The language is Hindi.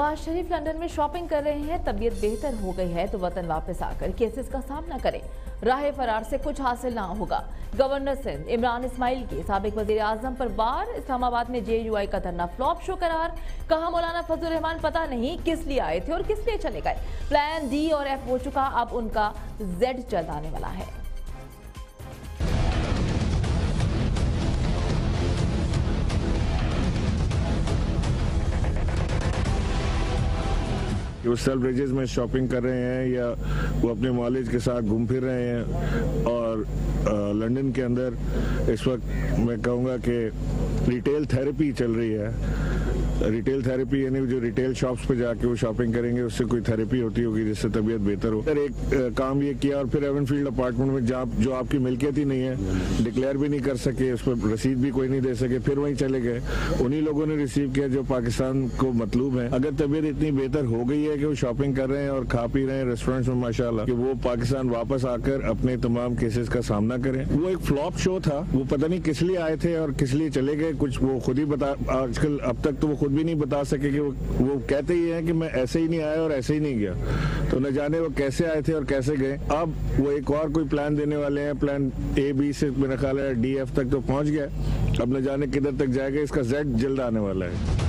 नवाज़ शरीफ लंदन में शॉपिंग कर रहे हैं, तबीयत बेहतर हो गई है तो वतन वापस आकर केसेस का सामना करें। राह फरार से कुछ हासिल ना होगा। गवर्नर सिंध इमरान इस्माइल के सबक वज़ीर आज़म पर बार इस्लामाबाद में जे का धरना फ्लॉप शो करार। कहा, मौलाना फजल रहमान, पता नहीं किस लिए आए थे और किस लिए चले गए। प्लान डी और एफ़ हो चुका, अब उनका जेड चल आने वाला है। कि वो सेल्फ ब्रिजेस में शॉपिंग कर रहे हैं या वो अपने मॉलेज के साथ घूम फिर रहे हैं और लंदन के अंदर इस वक्त मैं कहूँगा कि रिटेल थेरेपी चल रही है। रिटेल थेरेपी यानी जो रिटेल शॉप्स पे जाके वो शॉपिंग करेंगे, उससे कोई थेरेपी होती होगी जिससे तबीयत बेहतर हो। सर एक काम ये किया और फिर एवन फ़ील्ड अपार्टमेंट में जहाँ जो आपकी मिल्कियत ही नहीं है डिक्लेयर भी नहीं कर सके, उस पर रसीद भी कोई नहीं दे सके, फिर वहीं चले गए। उन्हीं लोगों ने रिसीव किया जो पाकिस्तान को मतलूब है। अगर तबीयत इतनी बेहतर हो गई है कि वो शॉपिंग कर रहे हैं और खा पी रहे हैं रेस्टोरेंट्स में माशाला कि वो पाकिस्तान वापस आकर अपने तमाम केसेस का सामना करें। वो एक फ्लॉप शो था। वो पता नहीं किस लिए आए थे और किस लिए चले गए। कुछ वो खुद ही बता, आजकल अब तक तो वो खुद भी नहीं बता सके कि वो वो कहते ही हैं कि मैं ऐसे ही नहीं आया और ऐसे ही नहीं गया। तो न जाने वो कैसे आए थे और कैसे गए। अब वो एक और कोई प्लान देने वाले हैं। प्लान ए बी से मेरा ख्याल है डी एफ़ तक तो पहुँच गया। अब न जाने किधर तक जाएगा। इसका जेड जल्द आने वाला है।